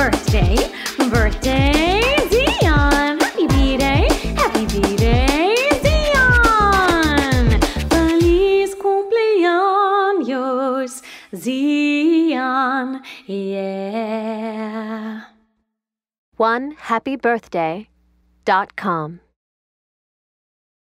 birthday, birthday, Dion. Happy B-Day, happy B-Day, Dion. Feliz cumpleaños, Dion. Yeah. One happy birthday dot com.